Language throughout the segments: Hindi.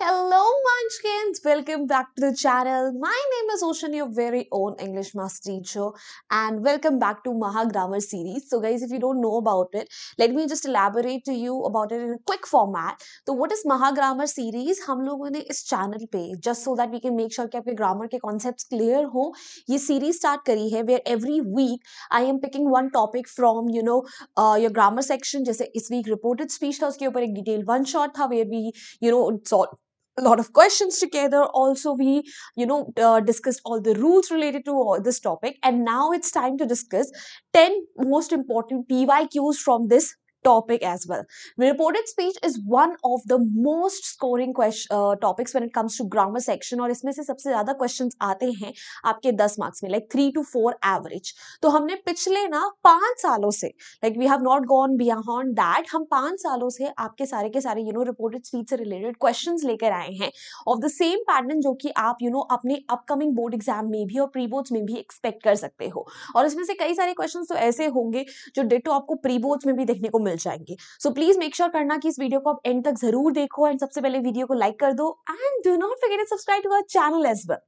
Hello, Munchkins! Welcome back to the channel. My name is Ocean, your very own English master teacher, and welcome back to Maha Grammar series. So, guys, if you don't know about it, let me just elaborate to you about it in a quick format. So, what is Maha Grammar series? हम लोगों ने इस चैनल पे just so that we can make sure कि आपके ग्रामर के concepts clear हो ये series start करी है where every week I am picking one topic from you know uh, your grammar section जैसे इस week reported speech था उसके ऊपर एक detailed one shot था where we you know solve a lot of questions together. Also we you know uh, discussed all the rules related to this topic. And now it's time to discuss 10 most important pyqs from this topic as well. Reported speech is one of the most scoring question uh, topics when it comes to grammar section और इसमें से सबसे ज़्यादा questions आते हैं आपके 10 मार्क्स में like three to four average तो हमने पिछले ना पाँच सालों से like we have not gone beyond that हम पाँच सालों से आपके सारे के सारे यू नो रिपोर्टेड स्पीच से रिलेटेड क्वेश्चंस लेकर आए हैं। ऑफ़ द सेम पैटर्न जो कि आप you know, अपने अपकमिंग बोर्ड एग्ज़ाम में भी और प्री बोर्ड्स में भी एक्सपेक्ट कर सकते हो। और इसमें से कई सारे क्वेश्चन तो ऐसे होंगे जो डेटो आपको बोर्ड्स में भी देखने को मिल जाएँगे। सो प्लीज़ मेक श्योर करना कि इस वीडियो को आप एंड तक ज़रूर देखो एंड सबसे पहले वीडियो को लाइक कर दो and do not forget subscribe to our channel as well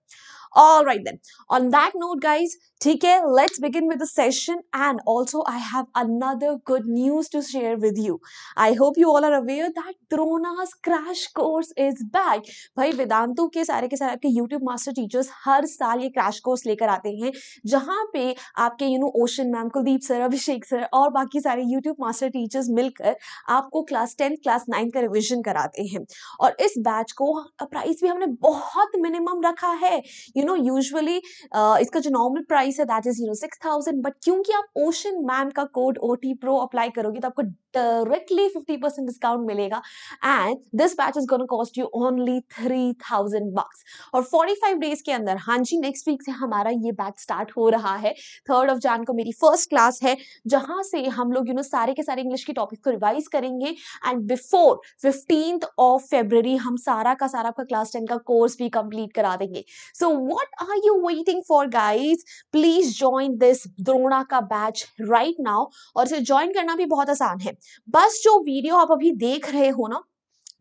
All right then. On that note, guys, ठीक है let's begin with the session and also I have another good news to share with you. I hope you all are aware that Drona's crash course is back. भाई वेदांतु के सारे के सारे आपके YouTube मास्टर टीचर्स हर साल ये क्रैश कोर्स लेकर आते हैं जहाँ पे आपके you know Ocean ma'am Kuldeep sir Abhishek sir और बाकी सारे YouTube मास्टर टीचर्स मिलकर आपको क्लास टेंथ क्लास नाइन्थ का रिविजन कराते हैं और इस बैच को प्राइस भी हमने बहुत मिनिमम रखा है यू नो यूजुअली इसका जो नॉर्मल प्राइस है that is you know six thousand but क्योंकि आप ओशन मैम का code O T pro apply करोगे तो आपको directly 50% discount मिलेगा। And this batch is going to cost you only 3000 bucks. और 45 days के अंदर हाँ जी नेक्स्ट वीक से हमारा ये बैच स्टार्ट हो रहा है। थर्ड ऑफ़ जान को मेरी फ़र्स्ट क्लास है, जहाँ से हम लोग यू नो सारे के सारे इंग्लिश के टॉपिक को रिवाइज करेंगे। And before fifteenth of February हम सारा का सारा आपका क्लास टेन का कोर्स भी कंप्लीट करा देंगे। So what are you waiting for guys please join this Drona का बैच राइट नाउ और इसे ज्वाइन करना भी बहुत आसान है। बस जो वीडियो आप अभी देख रहे हो ना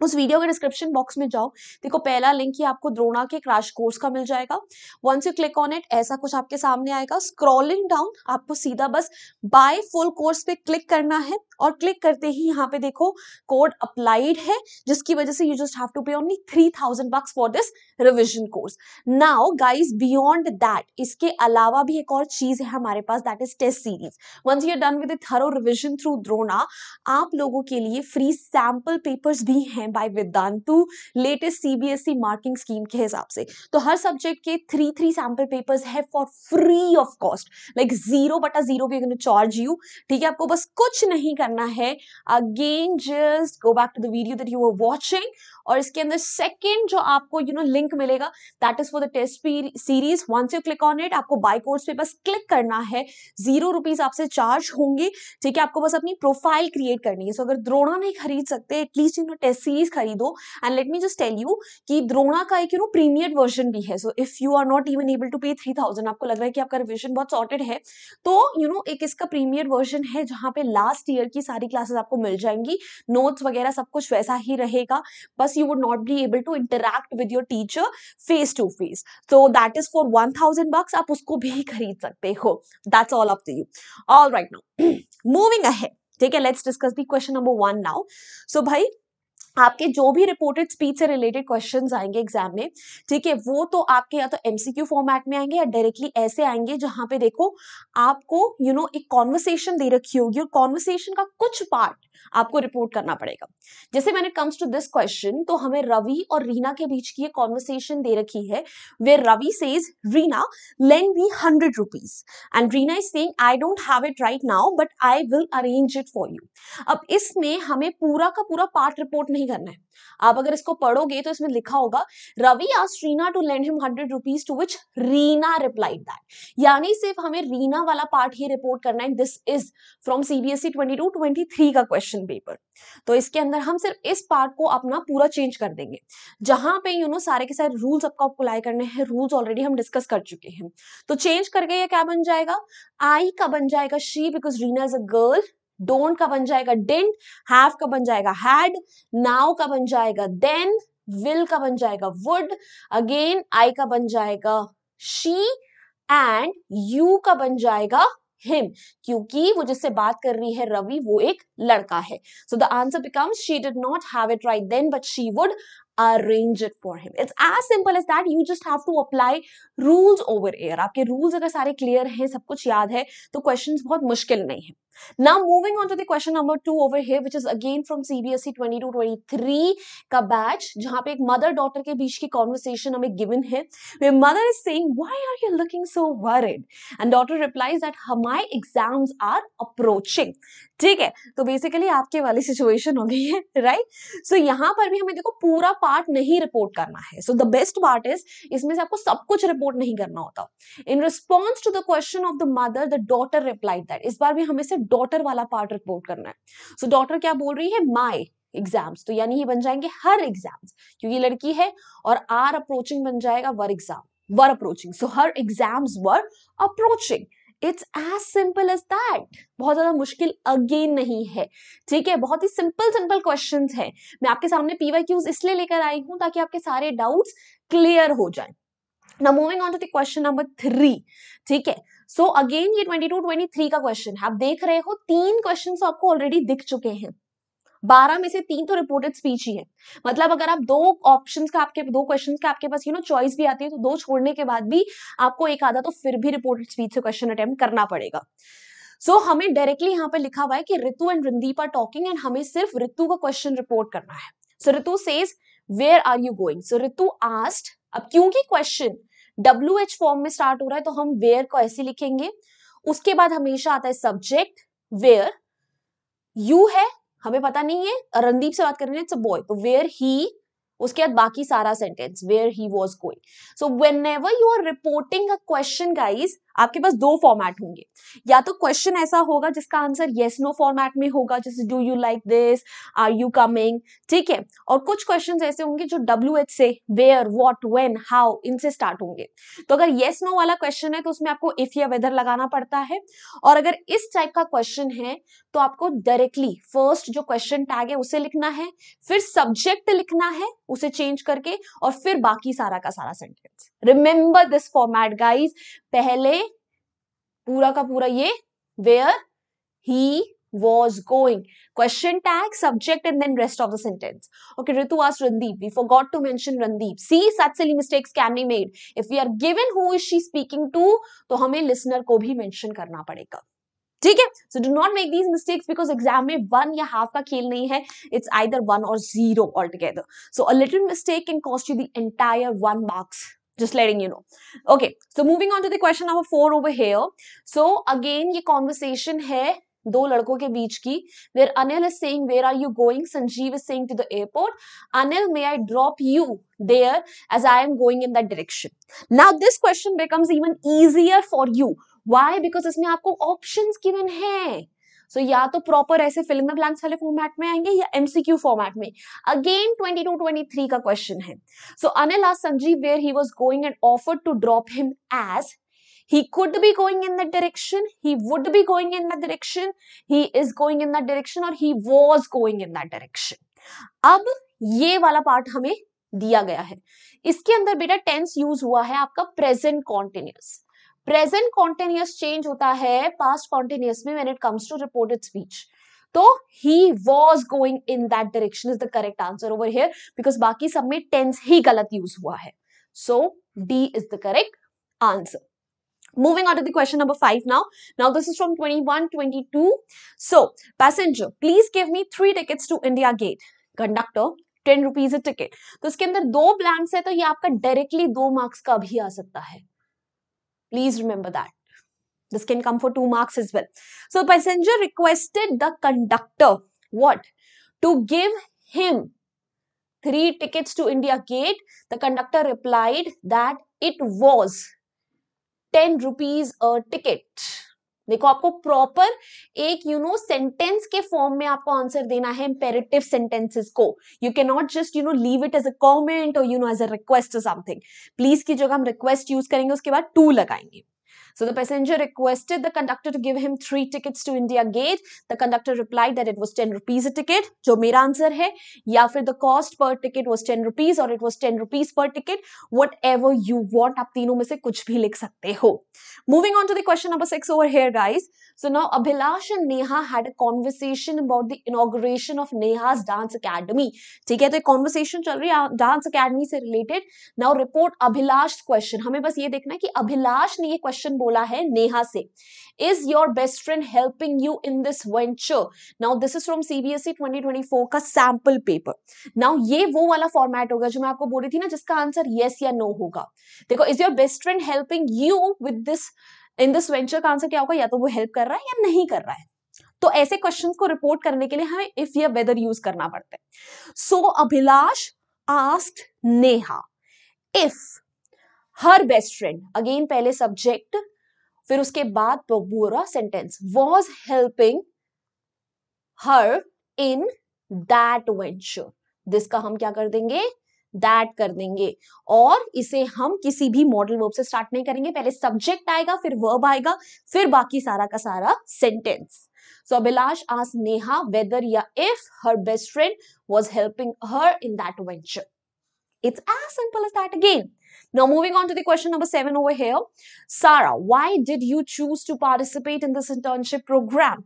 उस वीडियो के डिस्क्रिप्शन बॉक्स में जाओ। देखो, पहला लिंक ही आपको द्रोणा के क्रैश कोर्स का मिल जाएगा। Once you click on it ऐसा कुछ आपके सामने आएगा। स्क्रॉलिंग डाउन आपको सीधा बस बाय फुल कोर्स पे क्लिक करना है और क्लिक करते ही यहाँ पे देखो कोड अप्लाइड है, जिसकी वजह से you just have to pay only three thousand bucks for this revision course now guys beyond that इसके अलावा भी एक और चीज़ है हमारे पास that is test series once you done with thorough revision through Drona, आप लोगों के लिए फ्री सैंपल पेपर्स भी हैं। By Vedantu latest CBSE marking scheme के हिसाब से। तो हर सब्जेक्ट के थ्री थ्री सैंपल पेपर्स है for free of cost like zero बटा ज़ीरो चार्ज यू ठीक है आपको बस कुछ नहीं करना है। Again just go back to the video that you are watching और इसके अंदर सेकेंड जो आपको यू नो लिंक मिलेगा that is for the test series once you click on it आपको बाय कोर्स पे बस क्लिक करना है। ज़ीरो रुपीज़ आपसे चार्ज होंगे। ठीक है आपको बस अपनी प्रोफ़ाइल क्रिएट करनी है। सो so, अगर द्रोणा नहीं खरीद सकते at least you know test series खरीदो। And let me just tell you कि द्रोणा का एक यू नो प्रीमियर वर्जन भी है। So if you are not even able to pay three thousand आपको लग रहा है कि आपका रिविजन बहुत सॉर्टेड है। तो यू you नो know, एक इसका प्रीमियर वर्जन है जहाँ पे लास्ट ईयर की सारी क्लासेस आपको मिल जाएँगी। नोट्स वगैरह सब कुछ वैसा ही रहेगा। बस you would not be able to interact with your teacher face to face तो that is for one thousand bucks आप उसको भी खरीद सकते हो। That's all up to you all right now moving ahead ठीक है let's discuss the question number one now so भाई आपके जो भी रिपोर्टेड स्पीच से रिलेटेड क्वेश्चन आएँगे एग्ज़ाम में ठीक है वो तो आपके या तो एमसीक्यू फॉर्मेट में आएँगे या डायरेक्टली ऐसे आएँगे जहाँ पे देखो आपको यू you नो know, एक कॉन्वर्सेशन दे रखी होगी और कॉन्वर्सेशन का कुछ पार्ट आपको रिपोर्ट करना पड़ेगा। जैसे मैंने कम्स टू दिस क्वेश्चन तो हमें रवि और रीना के बीच की कॉन्वर्सेशन दे रखी है वे Ravi says Reena lend me hundred rupees and Reena is saying I don't have it right now but I will arrange it for you अब इसमें हमें पूरा का पूरा पार्ट रिपोर्ट नहीं करना है। आप अगर इसको पढ़ोगे तो इसमें लिखा होगा, रवि आज Reena to lend him hundred rupees to which Reena replied that यानी सिर्फ़ हमें रीना वाला पार्ट ही रिपोर्ट करना है। This is from CBSE twenty two twenty three का क्वेश्चन पेपर तो इसके अंदर हम सिर्फ़ इस पार्ट को अपना पूरा चेंज कर देंगे। जहाँ पे यू नो सारे के सारे रूल्स आपको अप्लाई करने हैं रूल्स ऑलरेडी हम डिस्कस कर चुके हैं। तो चेंज करके ये क्या बन जाएगा? आई का बन जाएगा she because Reena is a girl don't का बन जाएगा डिंट हैव का बन जाएगा हैड नाउ का बन जाएगा देन विल का बन जाएगा वुड अगेन आई का बन जाएगा शी एंड यू का बन जाएगा हिम क्योंकि वो जिससे बात कर रही है रवि, वो एक लड़का है। So the answer becomes she did not have it right then but she would arrange it for him. It's as simple as that. You just have to apply rules over here. आपके rules अगर सारे clear हैं, सब कुछ याद है तो questions बहुत मुश्किल नहीं है। Now moving on to the question number two over here which is again from CBSE 22-23 का batch जहाँ पे एक mother daughter के बीच की conversation हमें given है where mother is saying why are you looking so worried and daughter replies that my exams are approaching ठीक है तो बेसिकली आपके वाली सिचुएशन हो गई है राइट सो so, यहाँ पर भी हमें देखो पूरा पार्ट नहीं रिपोर्ट करना है so the best part is इसमें से आपको सब कुछ रिपोर्ट नहीं करना होता in response to the question of the mother the daughter replied that इस बार भी हमें सिर्फ़ डॉटर वाला पार्ट रिपोर्ट करना है। सो so, डॉटर क्या बोल रही है? माई एग्ज़ाम्स तो यानी ये बन जाएँगे हर एग्ज़ाम्स क्योंकि लड़की है और आर अप्रोचिंग बन जाएगा were exam were approaching so her exams were approaching it's as simple as that बहुत ज़्यादा मुश्किल अगेन नहीं है। ठीक है? बहुत ही सिंपल सिंपल क्वेश्चन है। मैं आपके सामने पीवाई क्यूज इसलिए लेकर आई हूँ ताकि आपके सारे डाउट्स क्लियर हो जाए। Now moving on to the question number three ठीक है? सो अगेन ये 22 23 का क्वेश्चन है। आप देख रहे हो तीन क्वेश्चन आपको ऑलरेडी दिख चुके हैं। बारह में से तीन तो रिपोर्टेड स्पीच ही है। मतलब अगर आप दो ऑप्शन का आपके दो क्वेश्चन का आपके पास यू नो चॉइस भी आती है तो दो छोड़ने के बाद भी आपको एक आधा तो फिर भी रिपोर्टेड स्पीच से क्वेश्चन अटेम्प्ट करना पड़ेगा। सो so, हमें डायरेक्टली यहाँ पे लिखा हुआ है कि Ritu and Randeep are talking and हमें सिर्फ़ ऋतु का क्वेश्चन रिपोर्ट करना है। So Ritu says where are you going so Ritu asked अब क्योंकि क्वेश्चन डब्ल्यू एच फॉर्म में स्टार्ट हो रहा है तो हम वेयर को ऐसे लिखेंगे। उसके बाद हमेशा आता है सब्जेक्ट वेयर यू है, हमें पता नहीं है, रणदीप से बात कर रहे हैं इट्स बॉय तो वेयर ही उसके बाद बाकी सारा sentence where he was going so whenever you are reporting a question guys आपके पास दो फॉर्मेट होंगे। या तो क्वेश्चन ऐसा होगा जिसका आंसर येस नो फॉर्मेट में होगा, जैसे do you like this are you coming ठीक है? और कुछ क्वेश्चन ऐसे होंगे जो डब्ल्यू एच से वेयर वॉट वेन हाउ इनसे स्टार्ट होंगे। तो अगर येस नो वाला क्वेश्चन है तो उसमें आपको इफ़ या वेदर लगाना पड़ता है। और अगर इस टाइप का क्वेश्चन है तो आपको डायरेक्टली फ़र्स्ट जो क्वेश्चन टैग है, उसे लिखना है, फिर सब्जेक्ट लिखना है, उसे चेंज करके, और फिर बाकी सारा का सारा sentence remember this format guys पहले पूरा का पूरा ये where he was going question tag subject and then rest of the sentence okay ritu asked randeep we forgot to mention randeep see such silly mistakes can be made if we are given who is she speaking to तो हमें listener को भी mention करना पड़ेगा ठीक है so do not make these mistakes because exam में वन या हाफ़ का खेल नहीं है इट्स आइदर वन और zero all together so a little mistake can cost you the entire one marks just letting you know. Okay, so moving on to the question number four over here. So, again ye conversation hai दो लड़कों के बीच की where Anil is saying where are you going Sanjeev is saying to the airport Anil may I drop you there as I am going in that direction now this question becomes even easier for you why because इसमें आपको ऑप्शंस गिवन हैं. सो या तो प्रॉपर ऐसे फ़िल्म में ब्लैंक्स वाले फॉर्मेट में आएँगे या एमसीक्यू फॉर्मेट में। अगेन 22 23 का क्वेश्चन है। So Anil Sanjeev where he was going and offered to drop him as he could be going in that direction, he would be going in that direction, he is going in that direction or he was going in that direction अब ये वाला पार्ट हमें दिया गया है। इसके अंदर बेटा टेंस यूज़ हुआ है आपका present continuous present continuous change होता है पास्ट कॉन्टिन्यूस में when it comes to reported speech तो he was going in that direction is the correct answer over here because बाकी सब में टेंस ही गलत यूज़ हुआ है so D is the correct answer Moving on to the question number five now. Now this is from 21, 22. So, passenger, please give me three tickets to India Gate. Conductor, ten rupees a ticket. तो इसके अंदर दो ब्लैंक्स है तो ये आपका डायरेक्टली दो मार्क्स का भी आ सकता है Please remember that. This can come for two marks as well. So passenger requested the conductor what? To give him three tickets to India Gate. The conductor replied that it was 10 rupees a ticket. देखो, आपको प्रॉपर एक यू नो सेंटेंस के फॉर्म में आपको आंसर देना है इंपेरेटिव सेंटेंसेस को। You can not just you know leave it as a comment और you know as a request something please की जगह हम रिक्वेस्ट यूज़ करेंगे, उसके बाद टू लगाएँगे। So the passenger requested the conductor to give him three tickets to India Gate. The conductor replied that it was 10 rupees a ticket, जो मेरा आंसर है या फिर the cost per ticket was 10 rupees or it was 10 rupees per ticket. Whatever you want, आप तीनों में से कुछ भी लिख सकते हो. Moving on to the question number six over here, guys. So now Abhilash and Neha had a conversation about the inauguration of Neha's dance academy. ठीक है तो conversation चल रही है dance academy से related. Now report Abhilash question. हमें बस ये देखना है कि अभिलाष ने ये question बोला है नेहा से। Is your best friend helping you in this venture now this is from CBSE 2024 का सैंपल पेपर नाउ ये वो वाला फॉर्मेट होगा जो मैं आपको बोल रही थी ना, जिसका आंसर यस या नो होगा। देखो is your best friend helping you with this in this venture का आंसर क्या होगा? या तो वो हेल्प कर रहा है या नहीं कर रहा है। तो ऐसे क्वेश्चंस को रिपोर्ट करने के लिए हमें इफ़ या वेदर यूज़ करना पड़ता है। So Abhilash asked Neha if her best friend again पहले सब्जेक्ट फिर उसके बाद पूरा sentence was helping her in that venture this का हम क्या कर देंगे? दैट कर देंगे। और इसे हम किसी भी मॉडल वर्ब से स्टार्ट नहीं करेंगे। पहले सब्जेक्ट आएगा, फिर वर्ब आएगा, फिर बाकी सारा का सारा सेंटेंस सो अभिलाष आज नेहा वेदर या if her best friend was helping her in that venture it's as simple as that again Now, moving on to the question number seven over here. Sarah, why did you choose to participate in this internship program?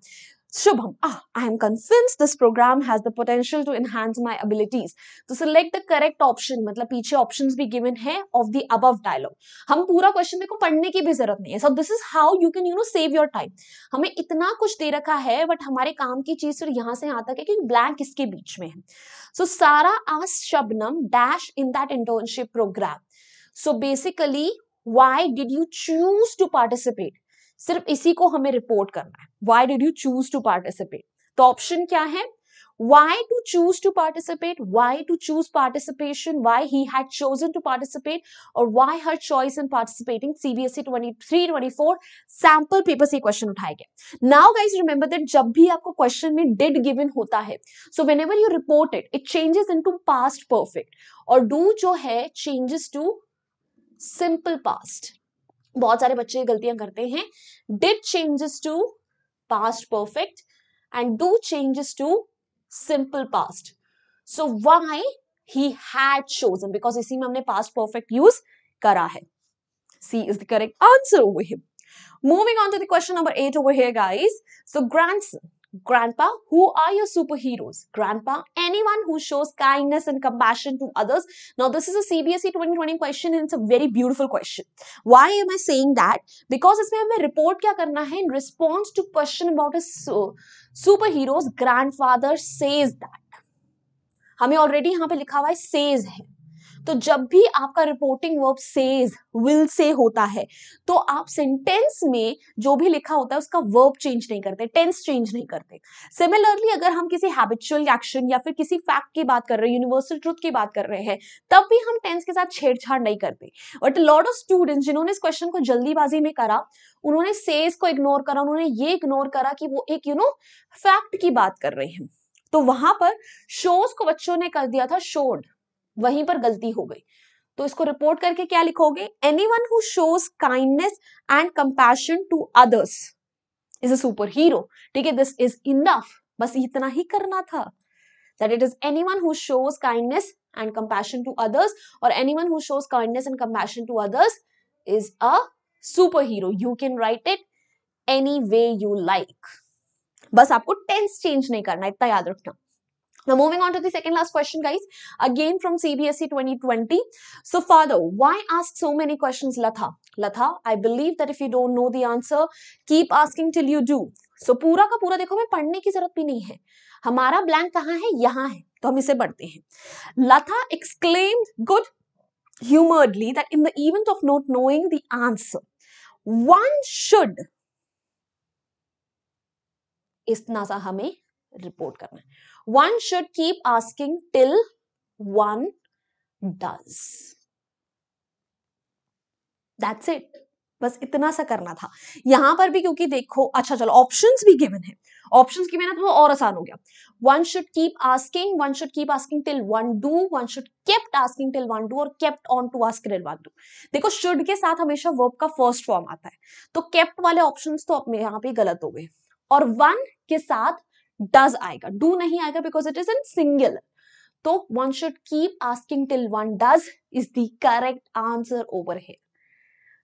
Shubham, ah, I am convinced this program has the potential to enhance my abilities. So select the correct option. मतलब पीछे options भी given है of the above dialogue. हम पूरा question देखो पढ़ने की भी ज़रूरत नहीं है. So this is how you can you know save your time. हमें इतना कुछ दे रखा है but हमारे काम की चीज़ फिर यहाँ से यहाँ तक है कि blank इसके बीच में है. So Sarah asked Shabnam dash in that internship program. so basically why did you choose to participate सिर्फ इसी को हमें रिपोर्ट करना है why did you choose to participate तो ऑप्शन क्या है why to choose to participate why to choose participation why he had chosen to participate or why her choice in participating cbse 23 24 sample paper से क्वेश्चन उठाए गए now guys remember that जब भी आपको क्वेश्चन में did given होता है so whenever you report it it changes into past perfect और do जो है changes to सिंपल पास्ट बहुत सारे बच्चे गलतियाँ करते हैं। Did changes to past perfect and do changes to simple past so why he had chosen because इसी में हमने पास्ट परफेक्ट यूज़ करा है। C is the correct answer over him moving on to the question number 8 over here, guys. So grandson. Grandpa, who are your superheroes? Grandpa, anyone who shows kindness and compassion to others. Now, this is a CBSE 2020 question and it's a very beautiful question. Why am I saying that? Because इसमें हमें report क्या करना है in response to question about a superheroes, grandfather says that. हमें already यहाँ पे लिखा हुआ है says है तो जब भी आपका reporting verb says will say होता है तो आप सेंटेंस में जो भी लिखा होता है, उसका वर्ब चेंज नहीं करते टेंस चेंज नहीं करते। सिमिलरली अगर हम किसी हैबिचुअल एक्शन या फिर किसी फैक्ट की बात कर रहे हैं यूनिवर्सल ट्रुथ की बात कर रहे हैं, तब भी हम टेंस के साथ छेड़छाड़ नहीं करते। बट लॉर्ड ऑफ़ स्टूडेंट्स जिन्होंने इस क्वेश्चन को जल्दीबाजी में करा, उन्होंने सेज को इग्नोर करा, उन्होंने ये इग्नोर करा कि वो एक यू नो फैक्ट की बात कर रहे हैं। तो वहाँ पर शोज़ को बच्चों ने कर दिया था शोड वहीं पर गलती हो गई। तो इसको रिपोर्ट करके क्या लिखोगे? Anyone who shows kindness and compassion to others is a super hero ठीक है दिस इज़ इनफ बस इतना ही करना था। That it is anyone who shows kindness and compassion to others और anyone who shows kindness and compassion to others is a super hero you can write it anyway you like बस आपको टेंस चेंज नहीं करना इतना याद रखना। Now moving on to the second last question guys, again from CBSE 2020. So father, why ask so many questions Latha? Latha, I believe that if you don't know the answer, keep asking till you do. So पूरा का पूरा देखो मैं पढ़ने की ज़रूरत भी नहीं है हमारा ब्लैंक कहाँ है यहाँ है तो हम इसे पढ़ते हैं लता exclaimed good humoredly that in the event of not knowing the answer, one should इतना सा हमें रिपोर्ट करना है। One should keep asking till one does. That's it. बस इतना सा करना था। यहाँ पर भी क्योंकि देखो अच्छा चलो ऑप्शंस भी गिवन है। ऑप्शंस गिवन है तो और आसान हो गया। One should keep asking one should keep asking till one do one should kept asking till one do और kept on to ask till one do देखो शुड के साथ हमेशा वर्ब का फ़र्स्ट फॉर्म आता है। तो केप्ट वाले ऑप्शंस तो यहाँ पे गलत हो गए। और वन के साथ डज आएगा डू नहीं आएगा because it is in single तो one should keep asking till one does is the correct answer over here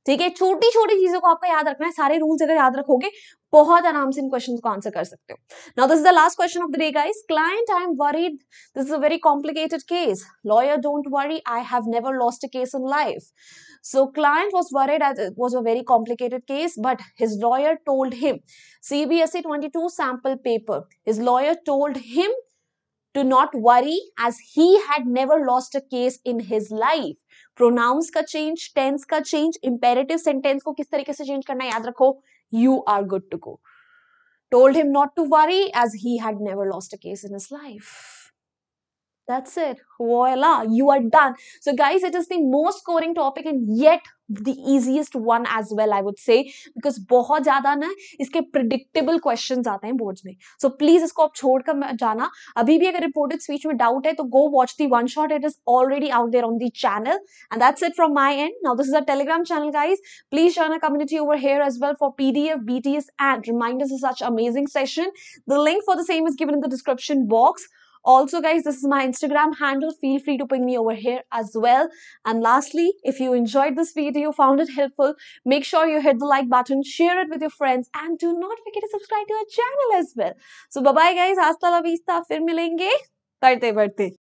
ठीक है? छोटी छोटी चीज़ों को आपको याद रखना है। सारे रूल्स अगर याद रखोगे, बहुत आराम से इन क्वेश्चन को आंसर कर सकते हो। Now this is the last question of the day guys client I am worried this is a very complicated case lawyer don't worry I have never lost a case in life So client was worried as it was a very complicated case, but his lawyer told him, CBSE 22 sample paper, his lawyer told him to not worry as he had never lost a case in his life. Pronouns का change, tense का change, imperative sentence को किस तरीके से change करना याद रखो, you are good to go. Told him not to worry as he had never lost a case in his life. That's it. Voila, you are done. So, guys, it is the most scoring topic and yet the easiest one as well, I would say, because बहुत ज्यादा ना इसके predictable questions आते हैं boards में. So, please इसको आप छोड़कर जाना. अभी भी अगर reported speech में doubt है तो go watch the one shot. It is already out there on the channel. And that's it from my end. Now, this is a Telegram channel, guys. Please join our community over here as well for PDF, BTS, and reminders of such amazing session. The link for the same is given in the description box. Also, guys, this is my Instagram handle. Feel free to ping me over here as well. And lastly, if you enjoyed this video, found it helpful, make sure you hit the like button, share it with your friends, and do not forget to subscribe to our channel as well. So, bye bye, guys. Hasta la vista. Fir milenge. bye, bye.